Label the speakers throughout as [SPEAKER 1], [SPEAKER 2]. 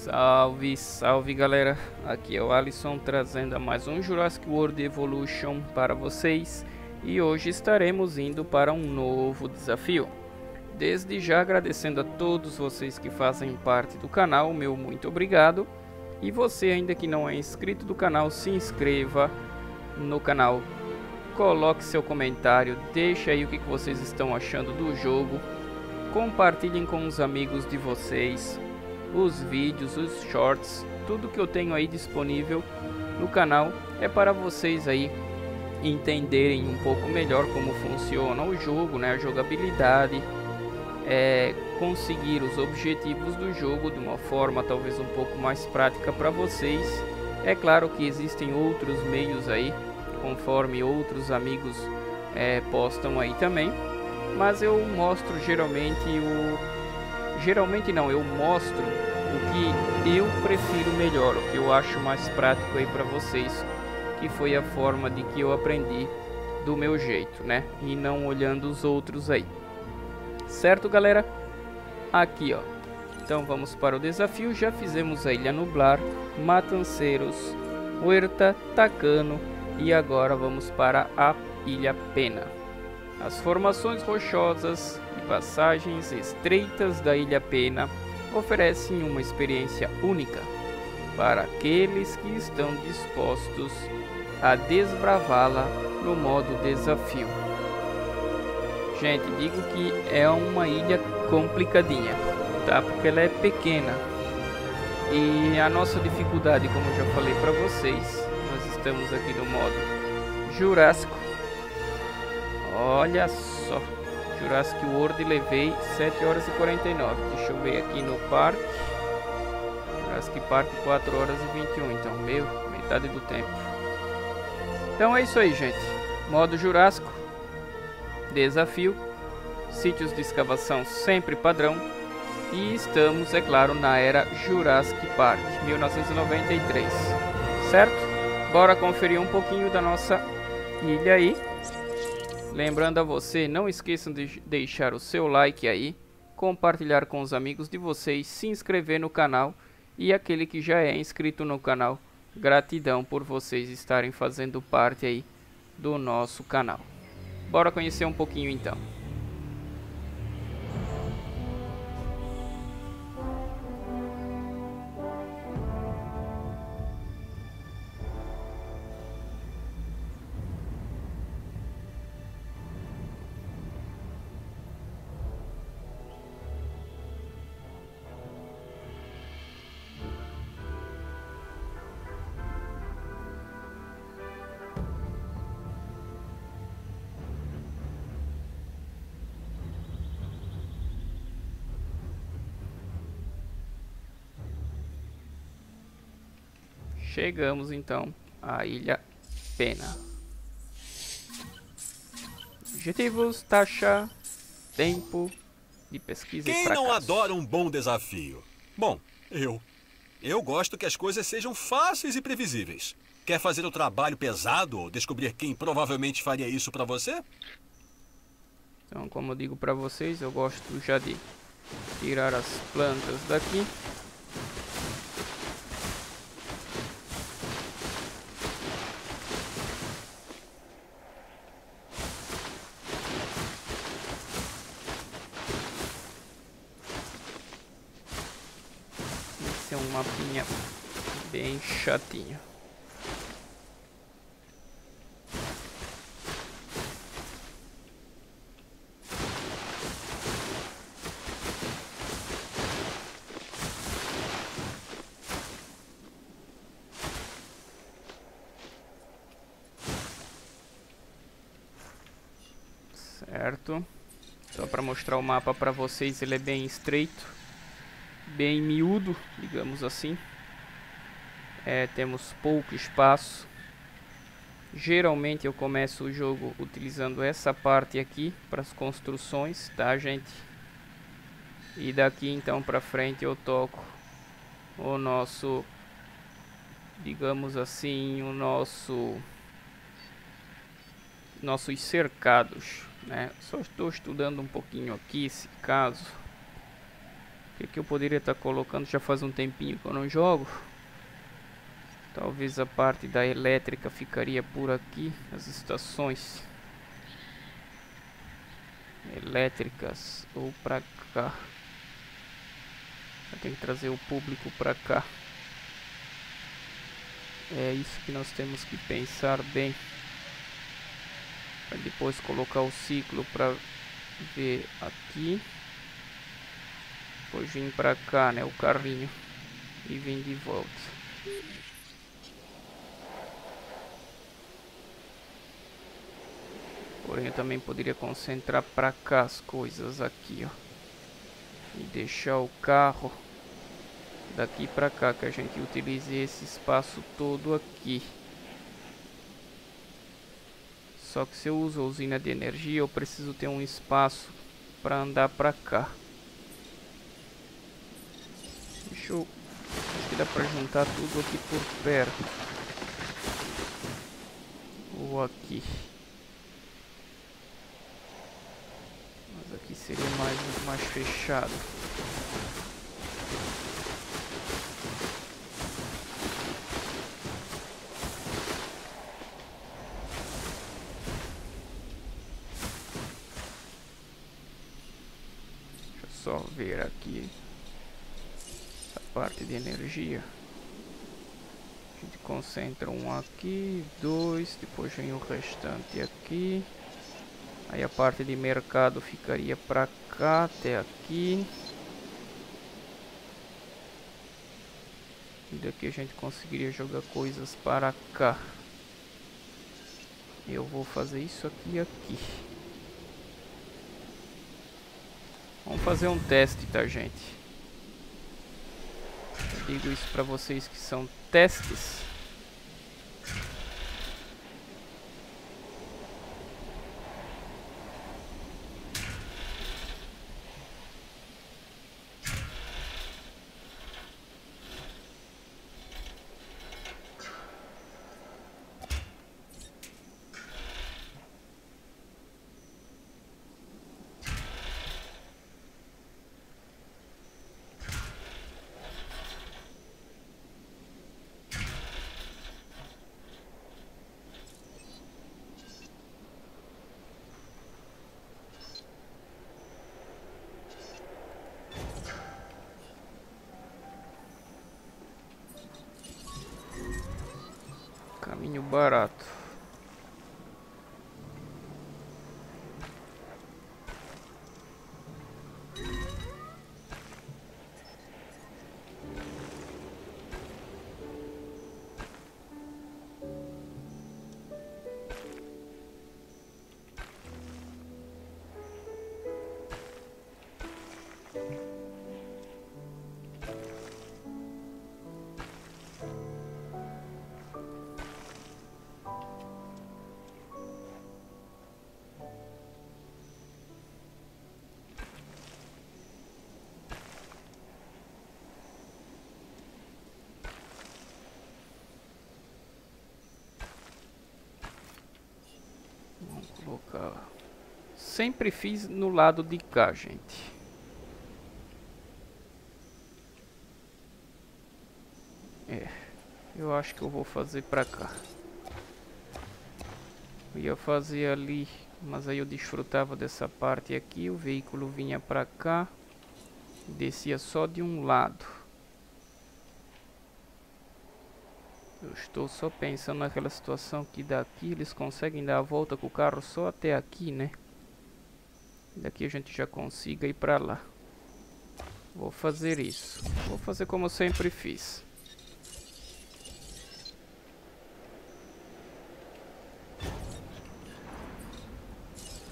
[SPEAKER 1] Salve, salve galera, aqui é o Alisson trazendo mais um Jurassic World Evolution para vocês. E hoje estaremos indo para um novo desafio. Desde já agradecendo a todos vocês que fazem parte do canal, meu muito obrigado. E você ainda que não é inscrito do canal, se inscreva no canal, coloque seu comentário, deixe aí o que vocês estão achando do jogo, compartilhem com os amigos de vocês os vídeos, os shorts, tudo que eu tenho aí disponível no canal é para vocês aí entenderem um pouco melhor como funciona o jogo, né, a jogabilidade, é, conseguir os objetivos do jogo de uma forma talvez um pouco mais prática para vocês. É claro que existem outros meios aí, conforme outros amigos é, postam aí também, mas eu mostro geralmente o geralmente não, eu mostro o que eu prefiro melhor, o que eu acho mais prático aí para vocês, que foi a forma de que eu aprendi do meu jeito, né? E não olhando os outros aí. Certo, galera? Aqui, ó. Então vamos para o desafio. Já fizemos a Ilha Nublar, Matanceiros, Huerta, Tacano e agora vamos para a Ilha Pena. As formações rochosas passagens estreitas da Ilha Pena oferecem uma experiência única para aqueles que estão dispostos a desbravá-la no modo desafio. Gente, digo que é uma ilha complicadinha, tá? Porque ela é pequena. E a nossa dificuldade, como já falei para vocês, nós estamos aqui no modo Jurássico. Olha só. Jurassic World levei 7 horas e 49. Deixa eu ver aqui no parque. Jurassic Park 4 horas e 21. Então, meu, metade do tempo. Então é isso aí, gente. Modo Jurássico. Desafio. Sítios de escavação sempre padrão. E estamos, é claro, na era Jurassic Park, 1993. Certo? Bora conferir um pouquinho da nossa ilha aí. Lembrando a você, não esqueçam de deixar o seu like aí, compartilhar com os amigos de vocês, se inscrever no canal e aquele que já é inscrito no canal, gratidão por vocês estarem fazendo parte aí do nosso canal. Bora conhecer um pouquinho então. Chegamos então à Ilha Pena. Objetivos, taxa, tempo de pesquisa
[SPEAKER 2] Quem
[SPEAKER 1] e fracasso.
[SPEAKER 2] não adora um bom desafio? Bom, eu. Eu gosto que as coisas sejam fáceis e previsíveis. Quer fazer o trabalho pesado ou descobrir quem provavelmente faria isso para você?
[SPEAKER 1] Então, como eu digo para vocês, eu gosto já de tirar as plantas daqui. ser um mapinha bem chatinho. Certo. Só para mostrar o mapa para vocês, ele é bem estreito bem miúdo, digamos assim. É, temos pouco espaço. Geralmente eu começo o jogo utilizando essa parte aqui para as construções, tá gente? E daqui então para frente eu toco o nosso, digamos assim, o nosso, nossos cercados, né? Só estou estudando um pouquinho aqui esse caso que, que eu poderia estar tá colocando? Já faz um tempinho que eu não jogo. Talvez a parte da elétrica ficaria por aqui, as estações elétricas ou para cá. Tem que trazer o público para cá. É isso que nós temos que pensar bem. Para depois colocar o ciclo para ver aqui. Depois vir para cá, né, o carrinho e vir de volta. Porém, eu também poderia concentrar para cá as coisas aqui, ó. E deixar o carro daqui para cá, que a gente utilize esse espaço todo aqui. Só que se eu uso a usina de energia, eu preciso ter um espaço para andar para cá. Deixa eu... Acho que dá para juntar tudo aqui por perto. Ou aqui. aqui seria mais, mais fechado. Deixa eu só ver aqui essa parte de energia. A gente concentra um aqui, dois, depois vem o restante aqui. Aí a parte de mercado ficaria para cá até aqui. E daqui a gente conseguiria jogar coisas para cá. Eu vou fazer isso aqui e aqui. Vamos fazer um teste, tá, gente? Eu digo isso para vocês que são testes. Caminho barato. Sempre fiz no lado de cá, gente. É, eu acho que eu vou fazer pra cá. Eu ia fazer ali, mas aí eu desfrutava dessa parte aqui. O veículo vinha pra cá, descia só de um lado. Eu estou só pensando naquela situação que daqui eles conseguem dar a volta com o carro só até aqui, né? Daqui a gente já consiga ir pra lá. Vou fazer isso. Vou fazer como sempre fiz.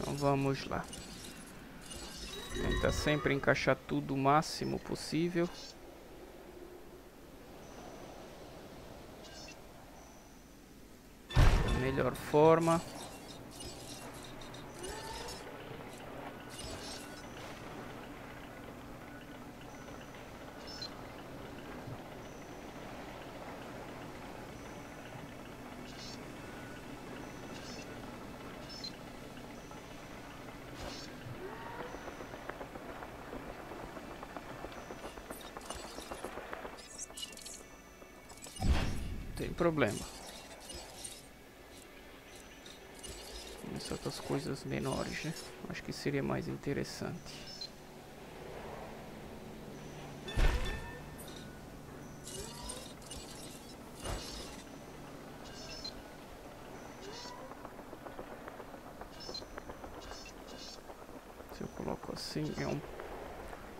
[SPEAKER 1] Então vamos lá. Tentar sempre encaixar tudo o máximo possível. melhor forma. Problema. Começar com as coisas menores, né? Acho que seria mais interessante. Se eu coloco assim, é um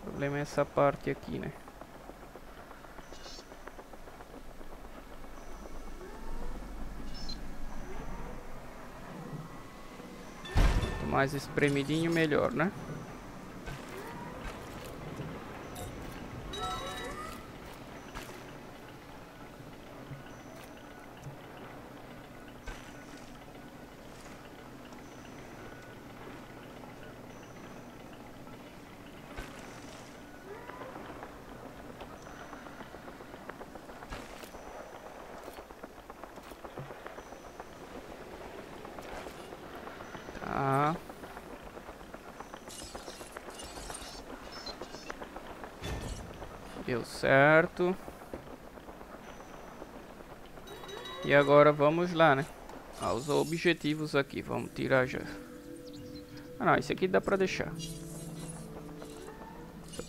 [SPEAKER 1] problema é essa parte aqui, né? Mais espremidinho, melhor, né? Deu certo. E agora vamos lá, né? Aos objetivos aqui. Vamos tirar já. Ah, não. Esse aqui dá pra deixar.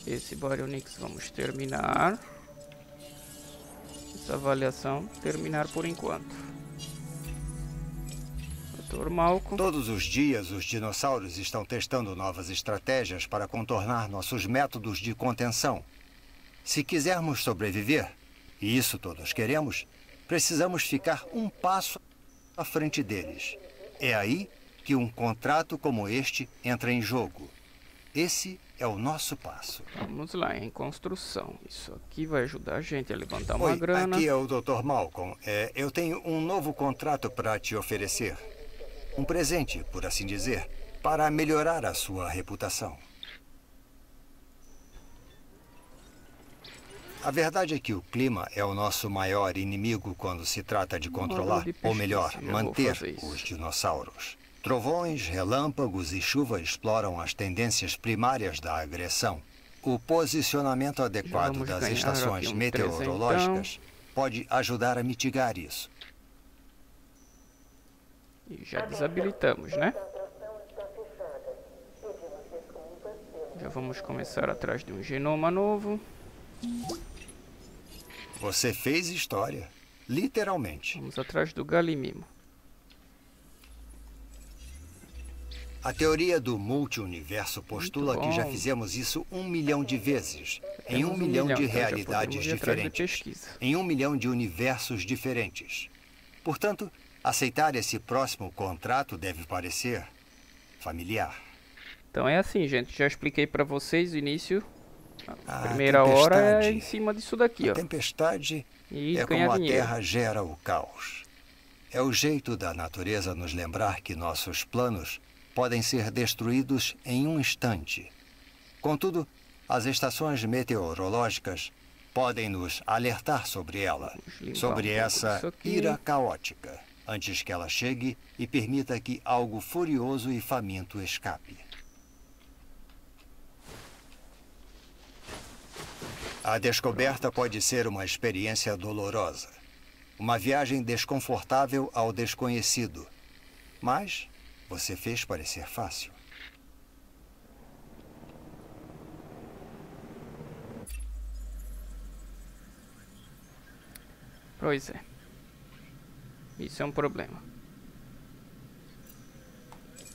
[SPEAKER 1] Esse Baryonyx vamos terminar. Essa avaliação terminar por enquanto. Dr. Malcolm.
[SPEAKER 3] Todos os dias os dinossauros estão testando novas estratégias para contornar nossos métodos de contenção. Se quisermos sobreviver, e isso todos queremos, precisamos ficar um passo à frente deles. É aí que um contrato como este entra em jogo. Esse é o nosso passo.
[SPEAKER 1] Vamos lá, em construção. Isso aqui vai ajudar a gente a levantar uma
[SPEAKER 3] Oi,
[SPEAKER 1] grana.
[SPEAKER 3] aqui é o Dr. Malcolm. É, eu tenho um novo contrato para te oferecer. Um presente, por assim dizer, para melhorar a sua reputação. A verdade é que o clima é o nosso maior inimigo quando se trata de controlar, ou melhor, manter os dinossauros. Trovões, relâmpagos e chuva exploram as tendências primárias da agressão. O posicionamento adequado das estações meteorológicas pode ajudar a mitigar isso.
[SPEAKER 1] E já desabilitamos, né? Já vamos começar atrás de um genoma novo.
[SPEAKER 3] Você fez história, literalmente.
[SPEAKER 1] Vamos atrás do Galimimo.
[SPEAKER 3] A teoria do multiuniverso postula que já fizemos isso um milhão de vezes, em um
[SPEAKER 1] um
[SPEAKER 3] milhão
[SPEAKER 1] milhão,
[SPEAKER 3] de
[SPEAKER 1] então
[SPEAKER 3] realidades diferentes, em um milhão de universos diferentes. Portanto, aceitar esse próximo contrato deve parecer familiar.
[SPEAKER 1] Então é assim, gente. Já expliquei pra vocês o início. A
[SPEAKER 3] A
[SPEAKER 1] primeira hora é em cima disso daqui,
[SPEAKER 3] A
[SPEAKER 1] ó.
[SPEAKER 3] tempestade
[SPEAKER 1] E
[SPEAKER 3] é como a
[SPEAKER 1] dinheiro.
[SPEAKER 3] Terra gera o caos. É o jeito da natureza nos lembrar que nossos planos podem ser destruídos em um instante. Contudo, as estações meteorológicas podem nos alertar sobre ela, sobre
[SPEAKER 1] um
[SPEAKER 3] essa ira caótica, antes que ela chegue e permita que algo furioso e faminto escape. A descoberta pode ser uma experiência dolorosa. Uma viagem desconfortável ao desconhecido. Mas você fez parecer fácil.
[SPEAKER 1] Pois é. Isso é um problema.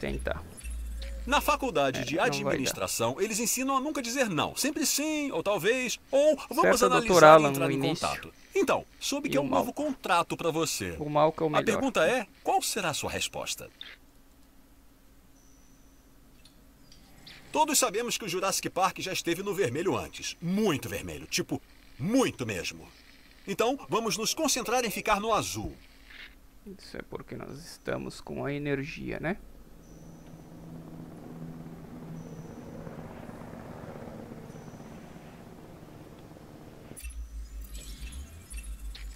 [SPEAKER 1] Tentar.
[SPEAKER 2] Na faculdade
[SPEAKER 1] É,
[SPEAKER 2] de administração, eles ensinam a nunca dizer não. Sempre sim, ou talvez, ou vamos
[SPEAKER 1] Certo,
[SPEAKER 2] analisar e entrar em
[SPEAKER 1] início.
[SPEAKER 2] contato. Então, soube
[SPEAKER 1] E
[SPEAKER 2] que é um
[SPEAKER 1] mal?
[SPEAKER 2] novo contrato para você.
[SPEAKER 1] O mal que é o
[SPEAKER 2] A
[SPEAKER 1] melhor.
[SPEAKER 2] pergunta é, qual será a sua resposta? Todos sabemos que o Jurassic Park já esteve no vermelho antes. Muito vermelho. Tipo, muito mesmo. Então, vamos nos concentrar em ficar no azul.
[SPEAKER 1] Isso é porque nós estamos com a energia, né?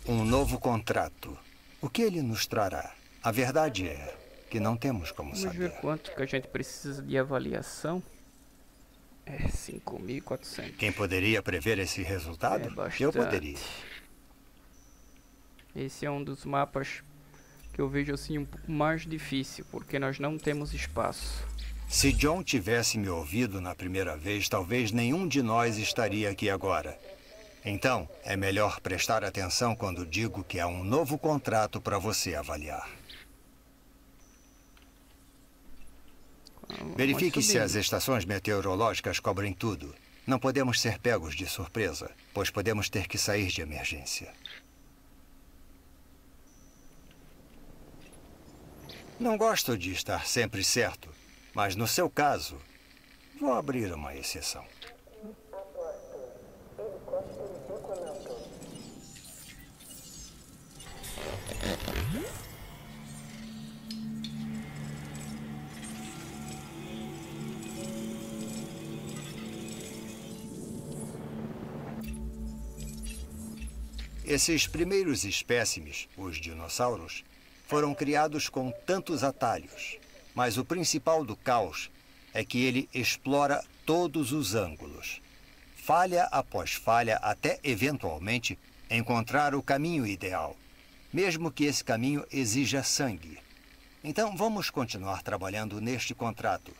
[SPEAKER 3] Um novo contrato. O que ele nos trará? A verdade é que não temos como
[SPEAKER 1] Vamos
[SPEAKER 3] saber.
[SPEAKER 1] ver quanto que a gente precisa de avaliação. É 5.400.
[SPEAKER 3] Quem poderia prever esse resultado?
[SPEAKER 1] É bastante.
[SPEAKER 3] Eu poderia.
[SPEAKER 1] Esse é um dos mapas que eu vejo assim um pouco mais difícil, porque nós não temos espaço.
[SPEAKER 3] Se John tivesse me ouvido na primeira vez, talvez nenhum de nós estaria aqui agora. Então, é melhor prestar atenção quando digo que há um novo contrato para você avaliar. Verifique se as estações meteorológicas cobrem tudo. Não podemos ser pegos de surpresa, pois podemos ter que sair de emergência. Não gosto de estar sempre certo, mas no seu caso, vou abrir uma exceção. Esses primeiros espécimes, os dinossauros, foram criados com tantos atalhos. Mas o principal do caos é que ele explora todos os ângulos. Falha após falha, até eventualmente encontrar o caminho ideal, mesmo que esse caminho exija sangue. Então vamos continuar trabalhando neste contrato.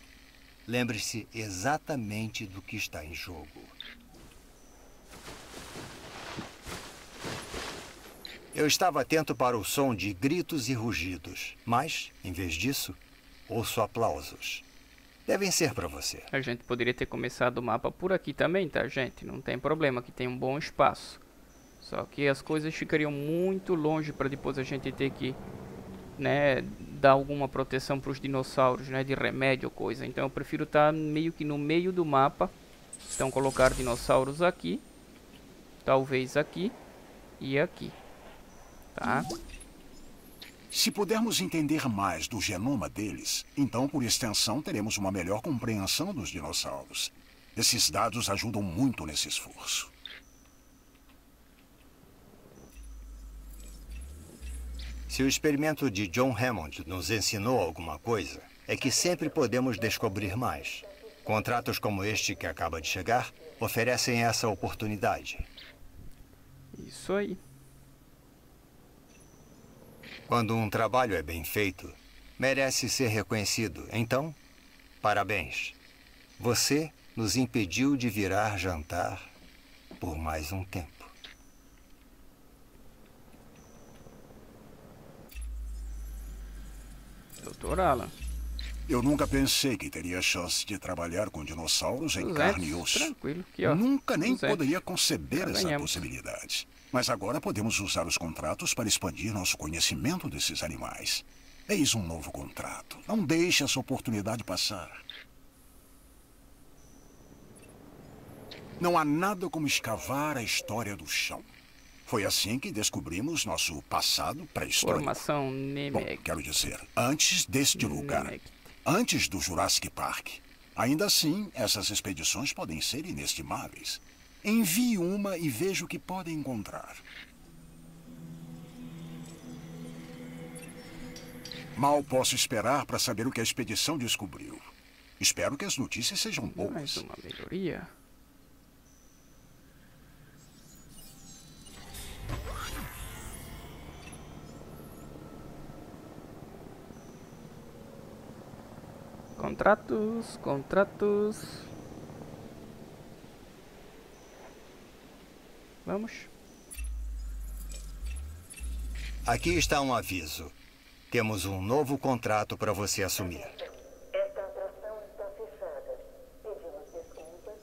[SPEAKER 3] Lembre-se exatamente do que está em jogo. Eu estava atento para o som de gritos e rugidos, mas, em vez disso, ouço aplausos. Devem ser para você.
[SPEAKER 1] A gente poderia ter começado o mapa por aqui também, tá, gente? Não tem problema, que tem um bom espaço. Só que as coisas ficariam muito longe para depois a gente ter que, né, dar alguma proteção para os dinossauros, né, de remédio ou coisa. Então eu prefiro estar tá meio que no meio do mapa. Então colocar dinossauros aqui, talvez aqui e aqui tá?
[SPEAKER 4] Se pudermos entender mais do genoma deles, então, por extensão, teremos uma melhor compreensão dos dinossauros. Esses dados ajudam muito nesse esforço.
[SPEAKER 3] Se o experimento de John Hammond nos ensinou alguma coisa, é que sempre podemos descobrir mais. Contratos como este que acaba de chegar oferecem essa oportunidade.
[SPEAKER 1] Isso aí.
[SPEAKER 3] Quando um trabalho é bem feito, merece ser reconhecido. Então, parabéns. Você nos impediu de virar jantar por mais um tempo.
[SPEAKER 1] Doutor Alan.
[SPEAKER 4] Eu nunca pensei que teria chance de trabalhar com dinossauros em 200, carne e osso.
[SPEAKER 1] Tranquilo, aqui, ó.
[SPEAKER 4] Nunca nem 200. poderia conceber Já essa ganhamos. possibilidade. Mas agora podemos usar os contratos para expandir nosso conhecimento desses animais. Eis um novo contrato. Não deixe essa oportunidade passar. Não há nada como escavar a história do chão. Foi assim que descobrimos nosso passado pré-histórico.
[SPEAKER 1] Formação Nemec.
[SPEAKER 4] Bom, quero dizer, antes deste lugar. Antes do Jurassic Park. Ainda assim, essas expedições podem ser inestimáveis. Envie uma e veja o que pode encontrar. Mal posso esperar para saber o que a expedição descobriu. Espero que as notícias sejam boas.
[SPEAKER 1] Mais uma melhoria. Contratos, contratos. Vamos.
[SPEAKER 3] Aqui está um aviso. Temos um novo contrato para você assumir.
[SPEAKER 5] Esta atração está fechada. Pedimos desculpas.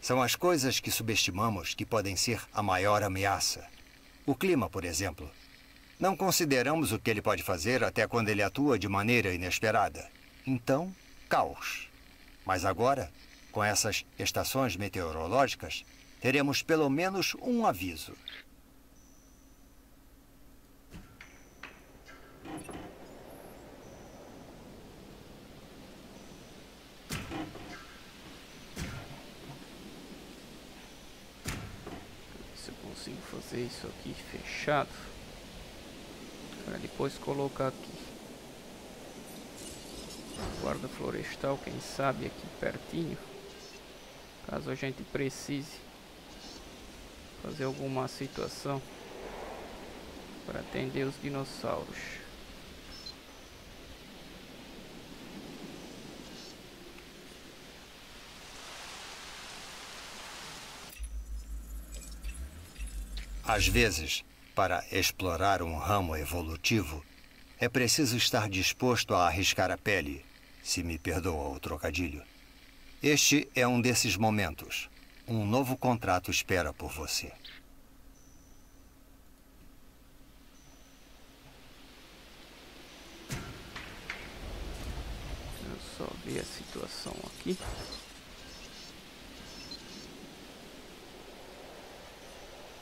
[SPEAKER 3] São as coisas que subestimamos que podem ser a maior ameaça. O clima, por exemplo. Não consideramos o que ele pode fazer até quando ele atua de maneira inesperada. Então, caos. Mas agora, com essas estações meteorológicas, teremos pelo menos um aviso.
[SPEAKER 1] Se eu consigo fazer isso aqui fechado. Para depois colocar aqui. Guarda florestal quem sabe aqui pertinho. Caso a gente precise fazer alguma situação. para atender os dinossauros.
[SPEAKER 3] Às vezes, para explorar um ramo evolutivo, é preciso estar disposto a arriscar a pele, se me perdoa o trocadilho. Este é um desses momentos. Um novo contrato espera por você.
[SPEAKER 1] Eu só ver a situação aqui.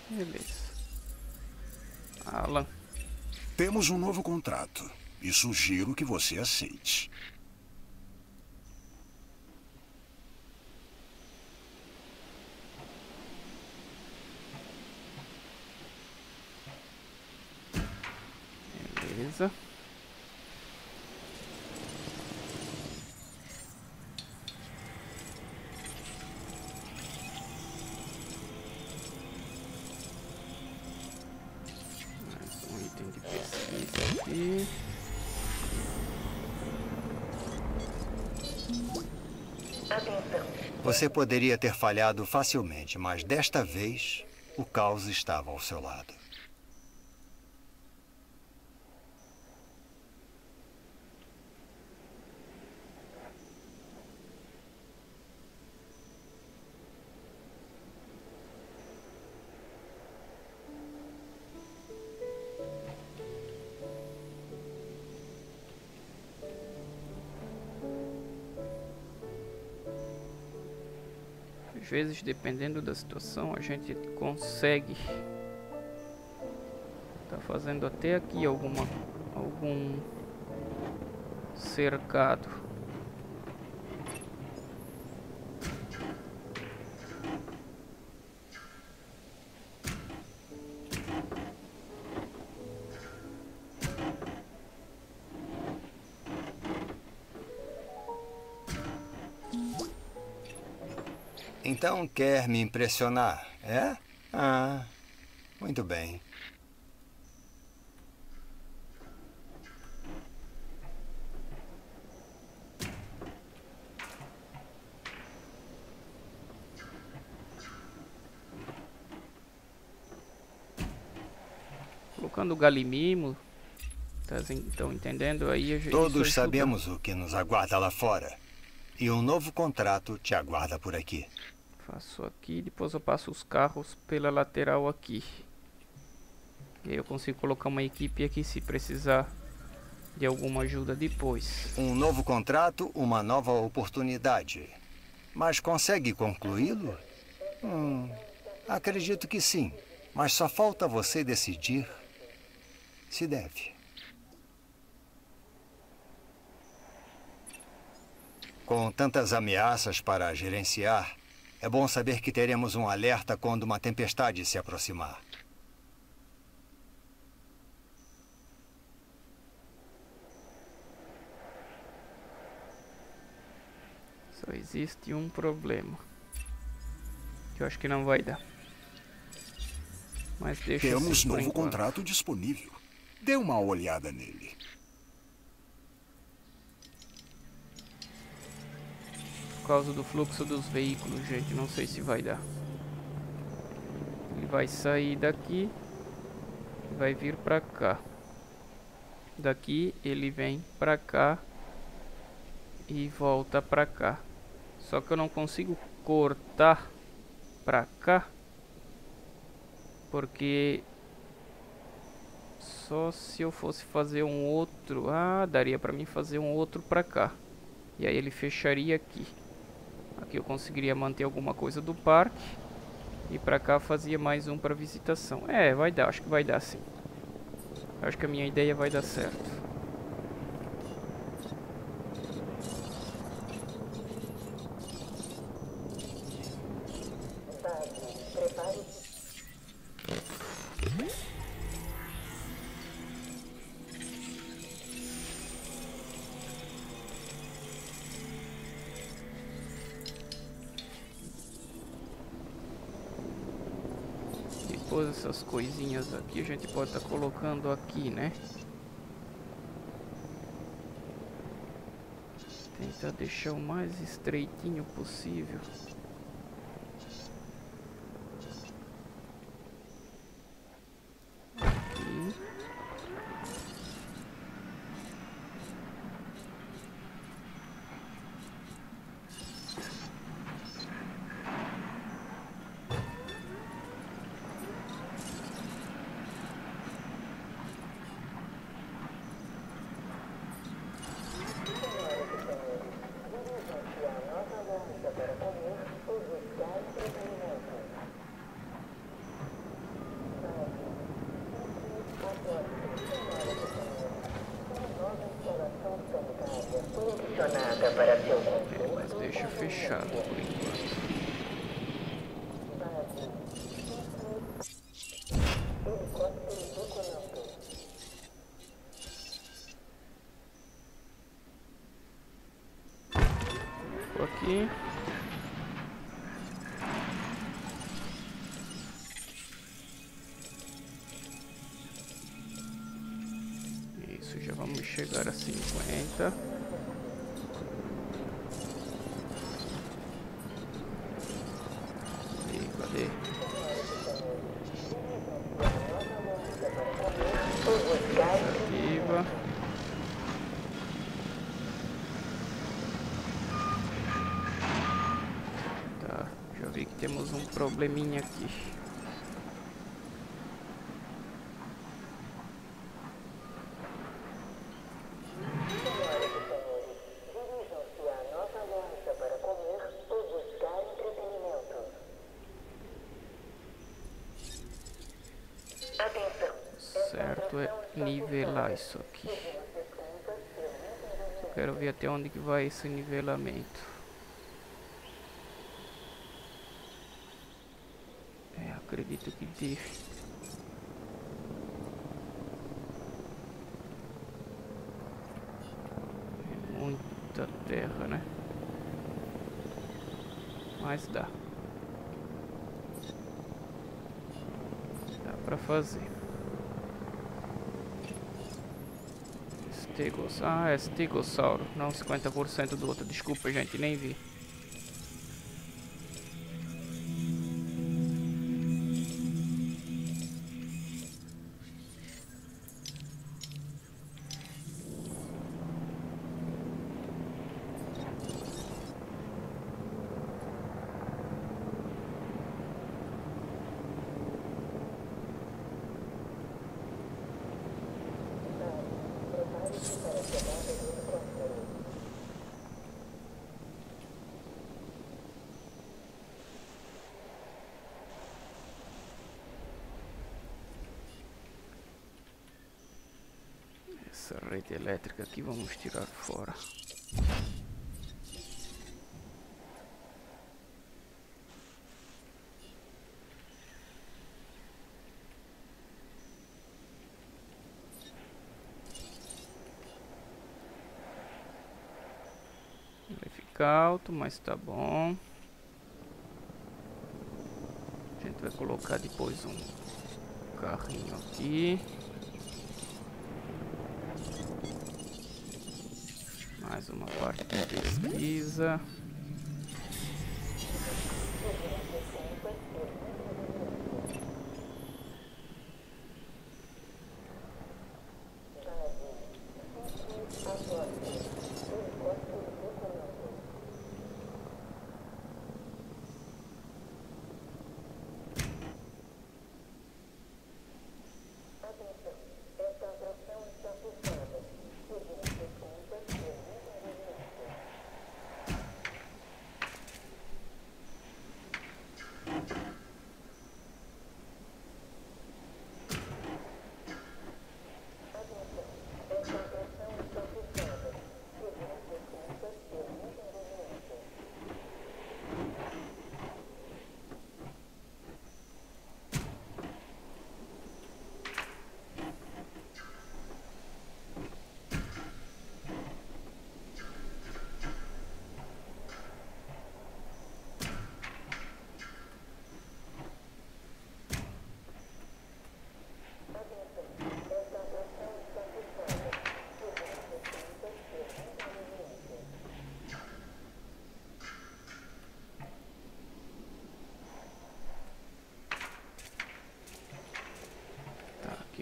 [SPEAKER 1] Beleza. Alan.
[SPEAKER 4] Temos um novo contrato e sugiro que você aceite.
[SPEAKER 1] Beleza.
[SPEAKER 3] Você poderia ter falhado facilmente, mas desta vez o caos estava ao seu lado.
[SPEAKER 1] Vezes, dependendo da situação, a gente consegue tá fazendo até aqui alguma algum cercado.
[SPEAKER 3] Então quer me impressionar, é? Ah, muito bem.
[SPEAKER 1] Colocando o galimimo, estão entendendo aí?
[SPEAKER 3] Todos sabemos o que nos aguarda lá fora. E um novo contrato te aguarda por aqui.
[SPEAKER 1] Faço aqui, depois eu passo os carros pela lateral aqui. E aí eu consigo colocar uma equipe aqui se precisar de alguma ajuda depois.
[SPEAKER 3] Um novo contrato, uma nova oportunidade. Mas consegue concluí-lo? Hum, acredito que sim. Mas só falta você decidir se deve. Com tantas ameaças para gerenciar, é bom saber que teremos um alerta quando uma tempestade se aproximar.
[SPEAKER 1] Só existe um problema. Que eu acho que não vai dar. Mas deixa
[SPEAKER 4] Temos
[SPEAKER 1] assim
[SPEAKER 4] novo contrato disponível. Dê uma olhada nele.
[SPEAKER 1] Causa do fluxo dos veículos, gente. Não sei se vai dar. Ele vai sair daqui. Vai vir pra cá. Daqui ele vem pra cá. E volta pra cá. Só que eu não consigo cortar pra cá. Porque... Só se eu fosse fazer um outro... Ah, daria pra mim fazer um outro pra cá. E aí ele fecharia aqui. Aqui eu conseguiria manter alguma coisa do parque. E pra cá fazia mais um para visitação. É, vai dar, acho que vai dar sim. Acho que a minha ideia vai dar certo. Essas coisinhas aqui a gente pode estar tá colocando aqui, né? Tentar deixar o mais estreitinho possível. Aqui. Isso, já vamos chegar a 50. E cadê? Ativa. temos um probleminha aqui. Certo, é nivelar isso aqui. Quero ver até onde que vai esse nivelamento. É muita terra, né? Mas dá. Dá pra fazer. Ah, é estegossauro. Não 50% do outro. Desculpa, gente. Nem vi. Elétrica aqui vamos tirar fora. Vai ficar alto, mas tá bom. A gente vai colocar depois um carrinho aqui. Mais uma parte de pesquisa.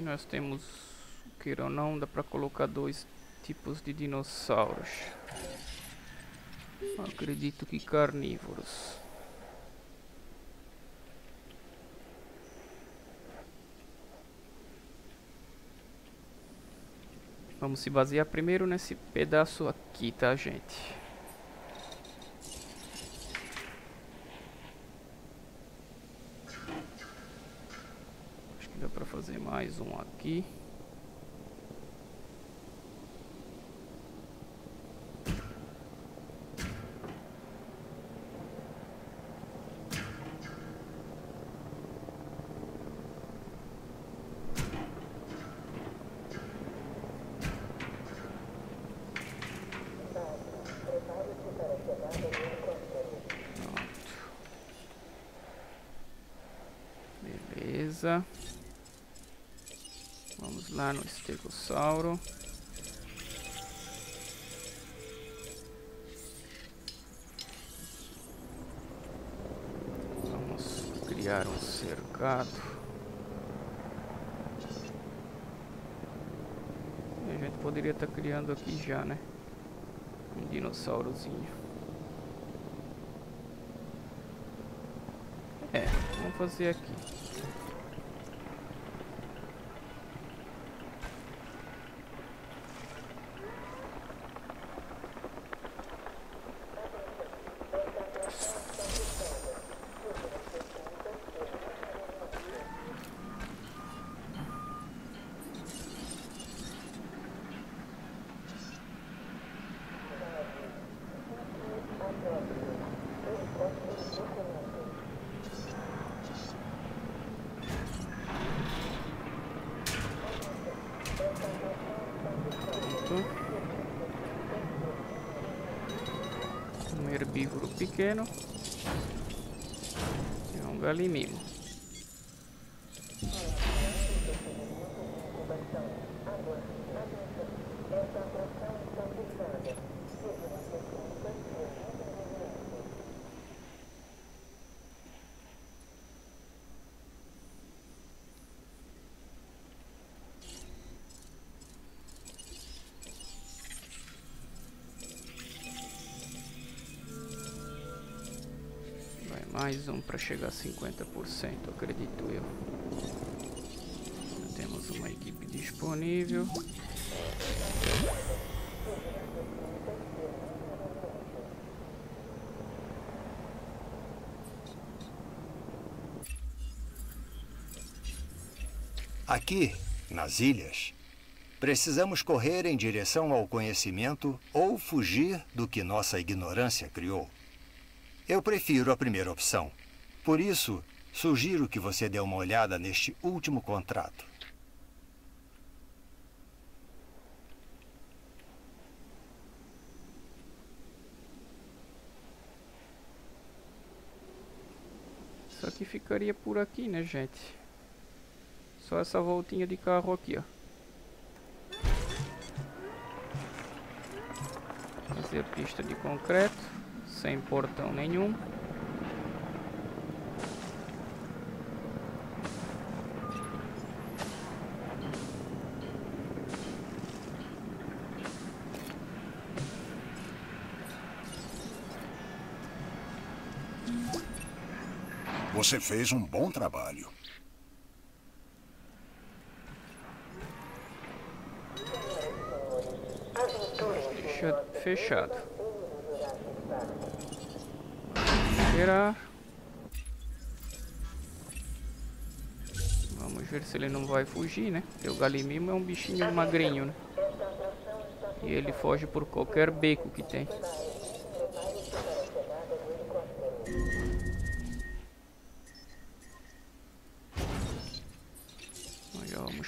[SPEAKER 1] Nós temos, queira ou não, dá para colocar dois tipos de dinossauros. Acredito que carnívoros. Vamos se basear primeiro nesse pedaço aqui, tá, gente? Acho que dá pra fazer mais um aqui. Beleza. Vamos lá no estegossauro. Vamos criar um cercado. a gente poderia estar tá criando aqui já, né? Um dinossaurozinho. É, vamos fazer aqui. Um herbívoro pequeno. E um galimimo. Mais um para chegar a 50%, acredito eu. Já temos uma equipe disponível.
[SPEAKER 3] Aqui, nas ilhas, precisamos correr em direção ao conhecimento ou fugir do que nossa ignorância criou. Eu prefiro a primeira opção. Por isso, sugiro que você dê uma olhada neste último contrato.
[SPEAKER 1] Isso aqui ficaria por aqui, né, gente? Só essa voltinha de carro aqui, ó. Fazer pista de concreto sem portão nenhum.
[SPEAKER 4] Você fez um bom trabalho.
[SPEAKER 1] Fechado. Vamos ver se ele não vai fugir, né? Porque o galimimo é um bichinho magrinho, né? E ele foge por qualquer beco que tem.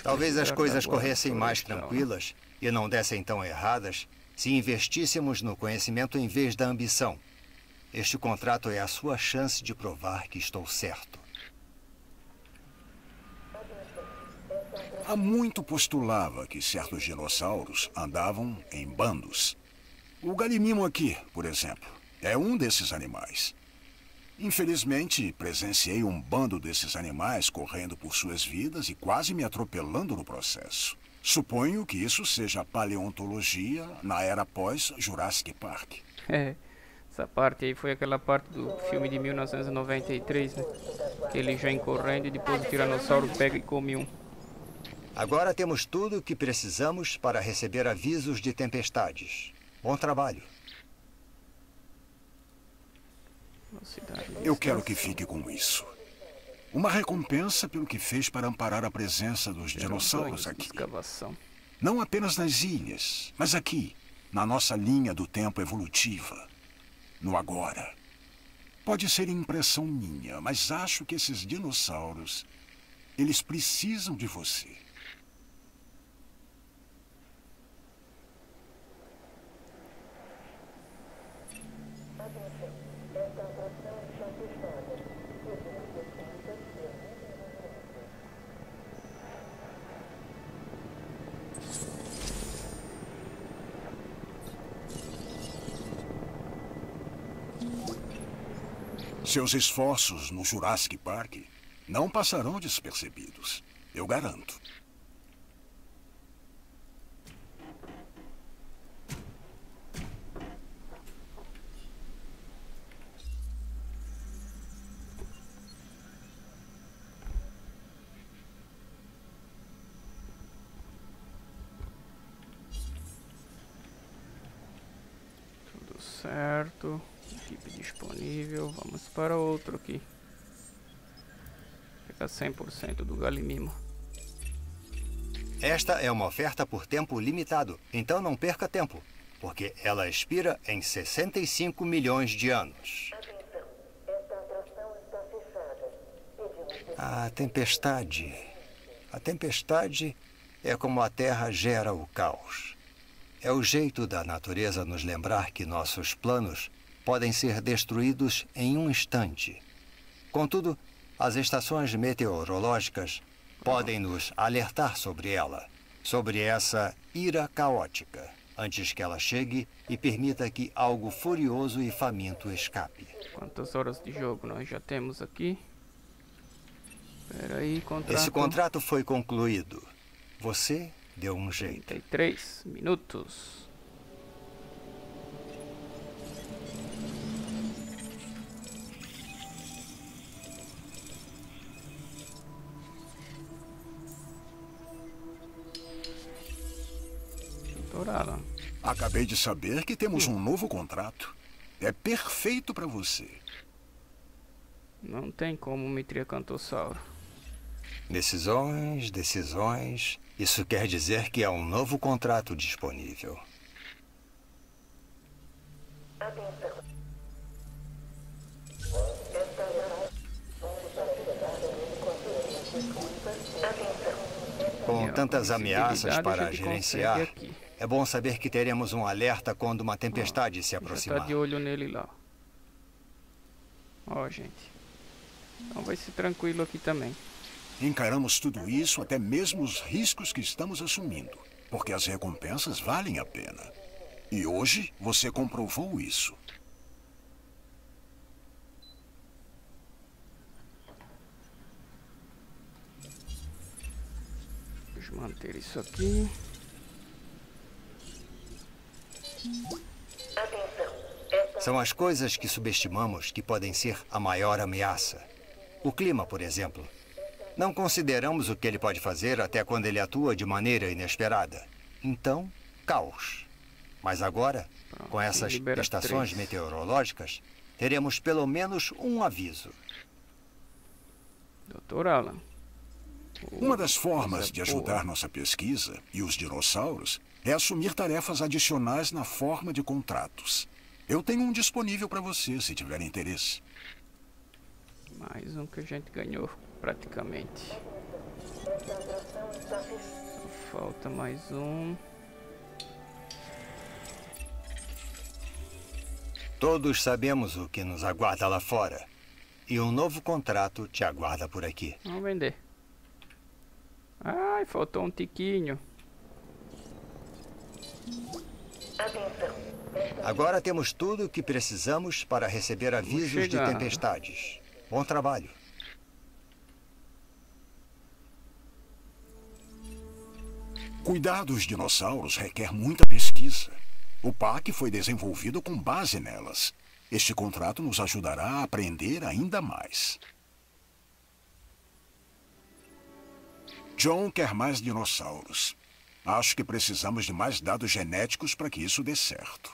[SPEAKER 3] Talvez as coisas corressem mais tranquilas e não dessem tão erradas se investíssemos no conhecimento em vez da ambição. Este contrato é a sua chance de provar que estou certo.
[SPEAKER 4] Há muito postulava que certos dinossauros andavam em bandos. O galimimo aqui, por exemplo, é um desses animais. Infelizmente, presenciei um bando desses animais correndo por suas vidas e quase me atropelando no processo. Suponho que isso seja paleontologia na era pós-Jurassic Park.
[SPEAKER 1] É, essa parte aí foi aquela parte do filme de 1993, né? Que eles vêm correndo e depois o tiranossauro pega e come um.
[SPEAKER 3] Agora temos tudo o que precisamos para receber avisos de tempestades. Bom trabalho.
[SPEAKER 4] Eu quero que fique com isso. Uma recompensa pelo que fez para amparar a presença dos dinossauros aqui. Não apenas nas ilhas, mas aqui, na nossa linha do tempo evolutiva. No agora. Pode ser impressão minha, mas acho que esses dinossauros, eles precisam de você. Seus esforços no Jurassic Park não passarão despercebidos. Eu garanto.
[SPEAKER 1] Tudo certo. Chip disponível. Vamos para outro aqui. Fica 100% do galimimo.
[SPEAKER 3] Esta é uma oferta por tempo limitado, então não perca tempo, porque ela expira em 65 milhões de anos. A tempestade. A tempestade é como a Terra gera o caos. É o jeito da natureza nos lembrar que nossos planos podem ser destruídos em um instante. Contudo, as estações meteorológicas podem nos alertar sobre ela, sobre essa ira caótica, antes que ela chegue e permita que algo furioso e faminto escape.
[SPEAKER 1] Quantas horas de jogo nós já temos aqui? Peraí, contrato.
[SPEAKER 3] Esse contrato foi concluído. Você deu um jeito.
[SPEAKER 1] 33 minutos.
[SPEAKER 4] Acabei de saber que temos um novo contrato. É perfeito para você.
[SPEAKER 1] Não tem como me Cantossauro.
[SPEAKER 3] Decisões, decisões. Isso quer dizer que há um novo contrato disponível. Com tantas ameaças para gerenciar, é bom saber que teremos um alerta quando uma tempestade se aproximar.
[SPEAKER 1] Está de olho nele lá. Ó, oh, gente. Então vai ser tranquilo aqui também.
[SPEAKER 4] Encaramos tudo isso, até mesmo os riscos que estamos assumindo. Porque as recompensas valem a pena. E hoje você comprovou isso.
[SPEAKER 1] Vamos manter isso aqui.
[SPEAKER 3] São as coisas que subestimamos que podem ser a maior ameaça. O clima, por exemplo. Não consideramos o que ele pode fazer até quando ele atua de maneira inesperada. Então, caos. Mas agora, Pronto, com essas estações três. meteorológicas, teremos pelo menos um aviso.
[SPEAKER 1] Doutor Alan.
[SPEAKER 4] Uma das formas de ajudar nossa pesquisa e os dinossauros é assumir tarefas adicionais na forma de contratos. Eu tenho um disponível para você, se tiver interesse.
[SPEAKER 1] Mais um que a gente ganhou, praticamente. falta mais um.
[SPEAKER 3] Todos sabemos o que nos aguarda lá fora. E um novo contrato te aguarda por aqui.
[SPEAKER 1] Vamos vender. Ai, faltou um tiquinho.
[SPEAKER 3] Agora temos tudo o que precisamos para receber avisos de tempestades. Bom trabalho.
[SPEAKER 4] Cuidar dos dinossauros requer muita pesquisa. O PAC foi desenvolvido com base nelas. Este contrato nos ajudará a aprender ainda mais. John quer mais dinossauros. Acho que precisamos de mais dados genéticos para que isso dê certo.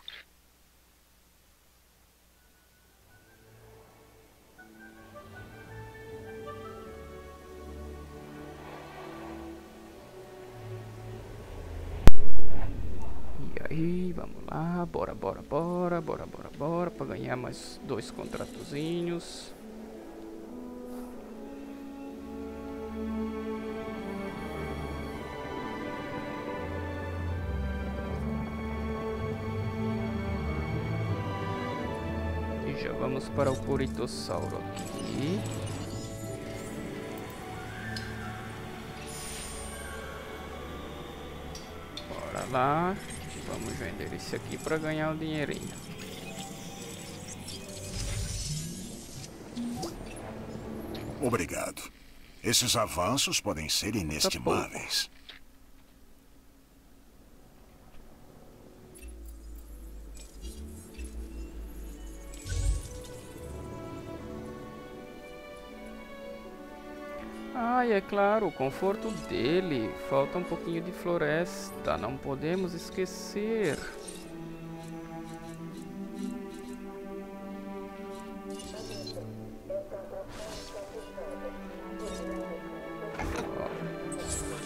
[SPEAKER 1] E aí, vamos lá, bora, bora, bora, bora, bora, bora, para ganhar mais dois contratozinhos. Vamos para o Puritossauro aqui. Bora lá. Vamos vender esse aqui para ganhar o dinheirinho.
[SPEAKER 4] Obrigado. Esses avanços podem ser inestimáveis. Tá
[SPEAKER 1] é claro, o conforto dele. Falta um pouquinho de floresta, não podemos esquecer.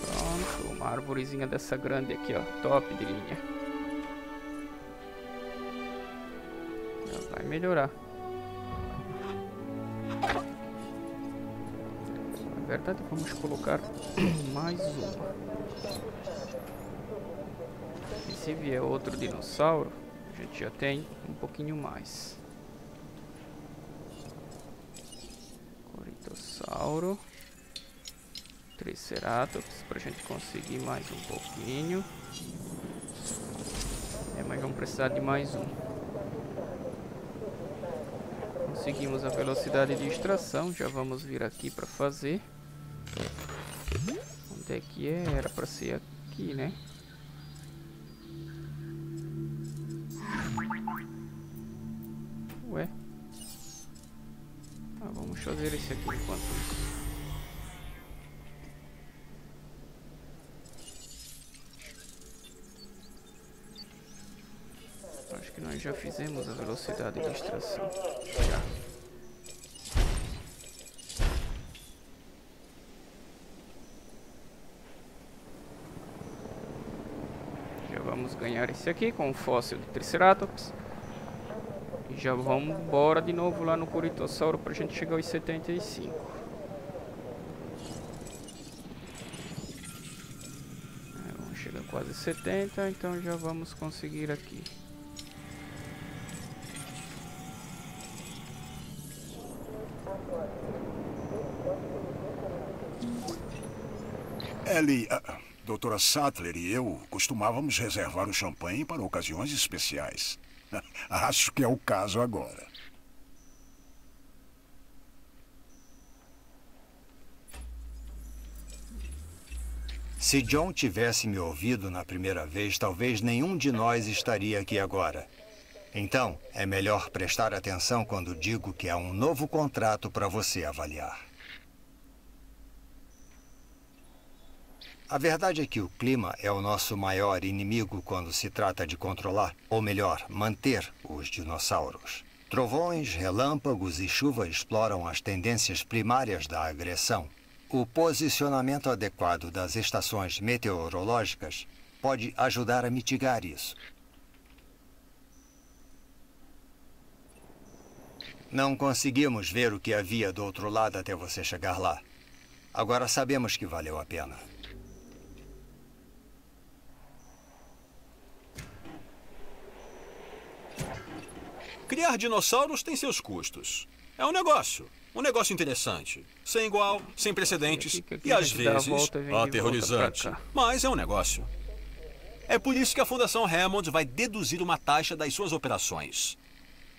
[SPEAKER 1] Pronto, uma árvorezinha dessa grande aqui, ó, top de linha. Já vai melhorar. Verdade, vamos colocar mais uma. E se vier outro dinossauro, a gente já tem um pouquinho mais. Coritossauro. Triceratops, para a gente conseguir mais um pouquinho. É, mas vamos precisar de mais um. Conseguimos a velocidade de extração, já vamos vir aqui para fazer. Onde é que? Era pra ser aqui, né? Ué? Ah, vamos fazer esse aqui enquanto isso. Acho que nós já fizemos a velocidade de extração. Já. Ganhar esse aqui com o fóssil de Triceratops. E já vamos embora de novo lá no Curitossauro para a gente chegar aos 75. É, vamos chegar quase 70, então já vamos conseguir aqui.
[SPEAKER 4] Ellie, Doutora Sattler e eu costumávamos reservar o champanhe para ocasiões especiais. Acho que é o caso agora.
[SPEAKER 3] Se John tivesse me ouvido na primeira vez, talvez nenhum de nós estaria aqui agora. Então, é melhor prestar atenção quando digo que há um novo contrato para você avaliar. A verdade é que o clima é o nosso maior inimigo quando se trata de controlar, ou melhor, manter os dinossauros. Trovões, relâmpagos e chuva exploram as tendências primárias da agressão. O posicionamento adequado das estações meteorológicas pode ajudar a mitigar isso. Não conseguimos ver o que havia do outro lado até você chegar lá. Agora sabemos que valeu a pena.
[SPEAKER 2] Criar dinossauros tem seus custos. É um negócio. Um negócio interessante. Sem igual, sem precedentes e, às vezes aterrorizante. Mas é um negócio. É por isso que a Fundação Hammond vai deduzir uma taxa das suas operações.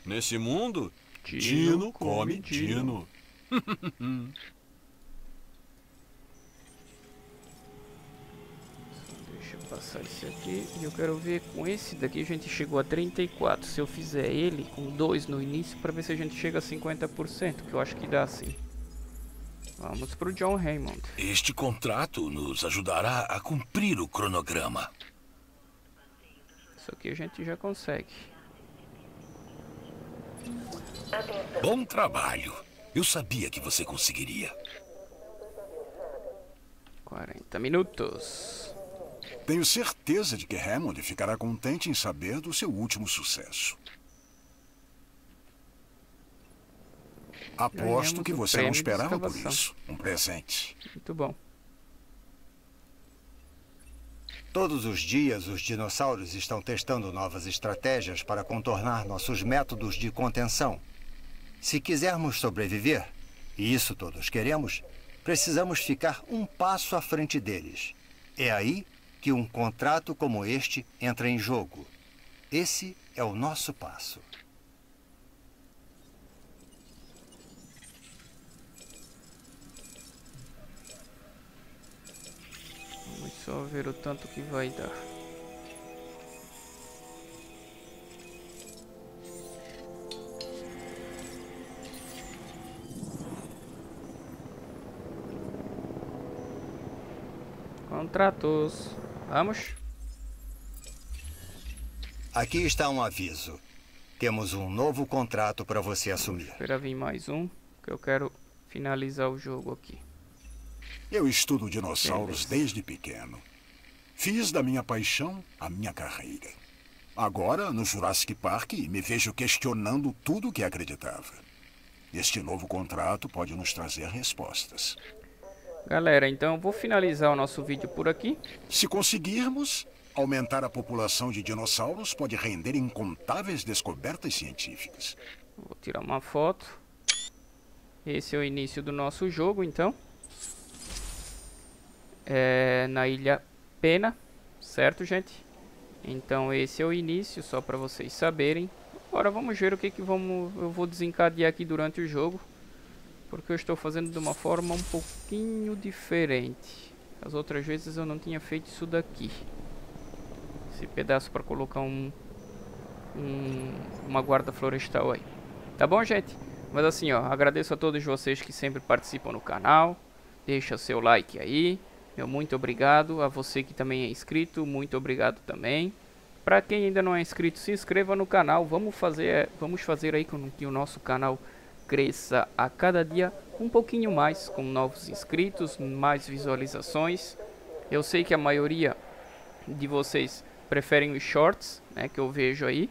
[SPEAKER 2] Nesse mundo, Dino, Dino come Dino. Dino.
[SPEAKER 1] passar esse aqui e eu quero ver com esse daqui a gente chegou a 34 se eu fizer ele com dois no início para ver se a gente chega a 50% que eu acho que dá sim. Vamos pro John Raymond.
[SPEAKER 6] Este contrato nos ajudará a cumprir o cronograma.
[SPEAKER 1] Isso aqui a gente já consegue.
[SPEAKER 6] Bom trabalho. Eu sabia que você conseguiria.
[SPEAKER 1] 40 minutos
[SPEAKER 4] tenho certeza de que Hammond ficará contente em saber do seu último sucesso. Aposto que você não esperava por isso. Um presente.
[SPEAKER 1] Muito bom.
[SPEAKER 3] Todos os dias, os dinossauros estão testando novas estratégias para contornar nossos métodos de contenção. Se quisermos sobreviver, e isso todos queremos, precisamos ficar um passo à frente deles. É aí que um contrato como este entra em jogo. Esse é o nosso passo.
[SPEAKER 1] Vamos só ver o tanto que vai dar. Contratos. Vamos.
[SPEAKER 3] Aqui está um aviso. Temos um novo contrato para você assumir.
[SPEAKER 1] Espera vir mais um, que eu quero finalizar o jogo aqui.
[SPEAKER 4] Eu estudo dinossauros Beleza. desde pequeno. Fiz da minha paixão a minha carreira. Agora, no Jurassic Park, me vejo questionando tudo o que acreditava. Este novo contrato pode nos trazer respostas.
[SPEAKER 1] Galera, então vou finalizar o nosso vídeo por aqui.
[SPEAKER 4] Se conseguirmos, aumentar a população de dinossauros pode render incontáveis descobertas científicas.
[SPEAKER 1] Vou tirar uma foto. Esse é o início do nosso jogo, então. É na Ilha Pena, certo, gente? Então esse é o início, só para vocês saberem. Agora vamos ver o que, que vamos, eu vou desencadear aqui durante o jogo porque eu estou fazendo de uma forma um pouquinho diferente. As outras vezes eu não tinha feito isso daqui. Esse pedaço para colocar um, um, uma guarda florestal aí. Tá bom, gente? Mas assim, ó, agradeço a todos vocês que sempre participam no canal. Deixa seu like aí. Meu muito obrigado. A você que também é inscrito, muito obrigado também. Para quem ainda não é inscrito, se inscreva no canal. Vamos fazer, vamos fazer aí com que o nosso canal cresça a cada dia um pouquinho mais, com novos inscritos, mais visualizações. Eu sei que a maioria de vocês preferem os shorts, né, que eu vejo aí,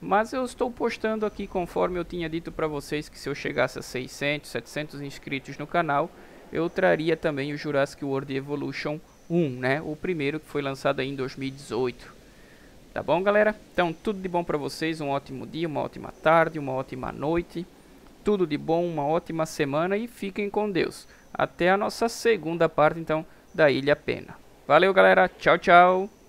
[SPEAKER 1] mas eu estou postando aqui conforme eu tinha dito para vocês que se eu chegasse a 600, 700 inscritos no canal, eu traria também o Jurassic World Evolution 1, né, o primeiro que foi lançado em 2018. Tá bom, galera? Então, tudo de bom para vocês, um ótimo dia, uma ótima tarde, uma ótima noite. Tudo de bom, uma ótima semana e fiquem com Deus. Até a nossa segunda parte, então, da Ilha Pena. Valeu, galera. Tchau, tchau.